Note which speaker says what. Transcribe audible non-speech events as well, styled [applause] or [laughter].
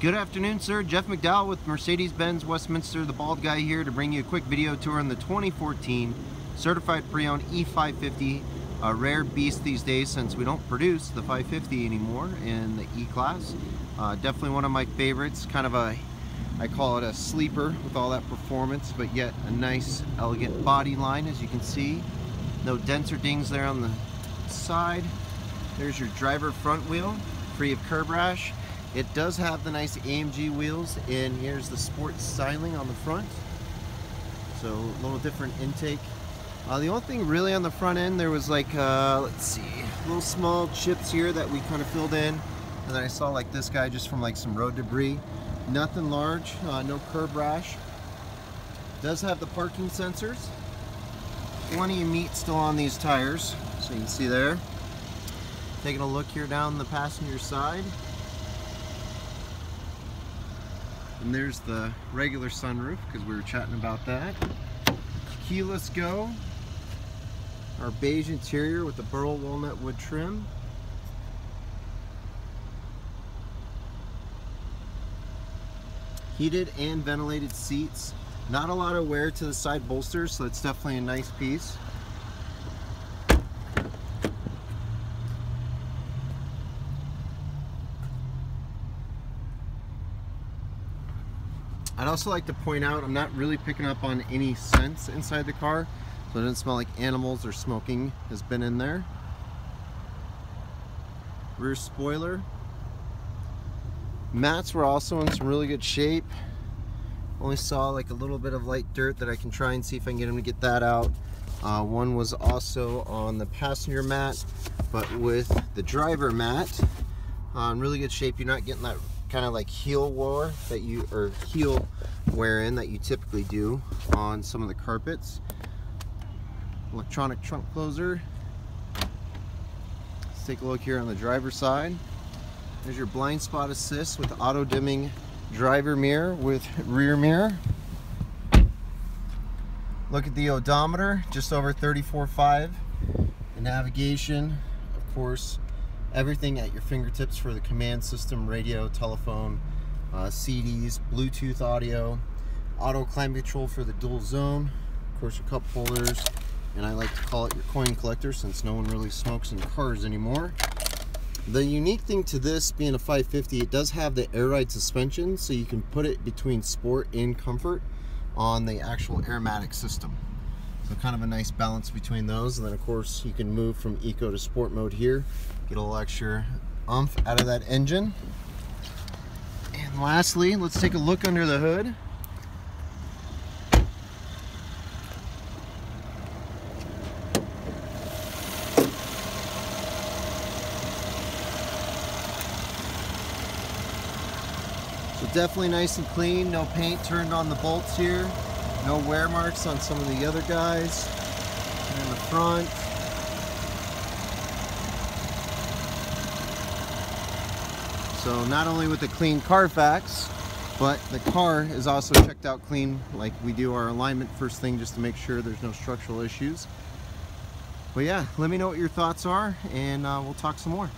Speaker 1: Good afternoon, sir. Jeff McDowell with Mercedes-Benz Westminster, the bald guy here to bring you a quick video tour on the 2014 certified pre-owned E550, a rare beast these days since we don't produce the 550 anymore in the E-Class. Uh, definitely one of my favorites, kind of a, I call it a sleeper with all that performance, but yet a nice, elegant body line as you can see. No dents or dings there on the side. There's your driver front wheel, free of curb rash. It does have the nice AMG wheels and here's the sport styling on the front. So a little different intake. Uh, the only thing really on the front end, there was like, uh, let's see, little small chips here that we kind of filled in. And then I saw like this guy just from like some road debris. Nothing large, uh, no curb rash. Does have the parking sensors. Plenty of meat still on these tires, so you can see there. Taking a look here down the passenger side. And there's the regular sunroof because we were chatting about that. Keyless go. Our beige interior with the burl walnut wood trim. Heated and ventilated seats. Not a lot of wear to the side bolsters, so it's definitely a nice piece. I'd also like to point out I'm not really picking up on any scents inside the car so it doesn't smell like animals or smoking has been in there. Rear spoiler. Mats were also in some really good shape. Only saw like a little bit of light dirt that I can try and see if I can get them to get that out. Uh, one was also on the passenger mat, but with the driver mat, uh, in really good shape. You're not getting that kind of like heel wear that you or heel wear in that you typically do on some of the carpets. Electronic trunk closer. Let's take a look here on the driver's side. There's your blind spot assist with auto dimming driver mirror with [laughs] rear mirror. Look at the odometer just over 34.5 the navigation of course everything at your fingertips for the command system, radio, telephone, uh, CDs, Bluetooth audio, auto climate control for the dual zone, of course your cup holders, and I like to call it your coin collector since no one really smokes in cars anymore. The unique thing to this being a 550, it does have the air ride suspension so you can put it between sport and comfort on the actual Airmatic system. So kind of a nice balance between those. And then of course you can move from eco to sport mode here. Get a little extra oomph out of that engine. And lastly, let's take a look under the hood. So definitely nice and clean, no paint turned on the bolts here. No wear marks on some of the other guys. And in the front. So not only with the clean Carfax, but the car is also checked out clean like we do our alignment first thing just to make sure there's no structural issues. But yeah, let me know what your thoughts are and uh, we'll talk some more.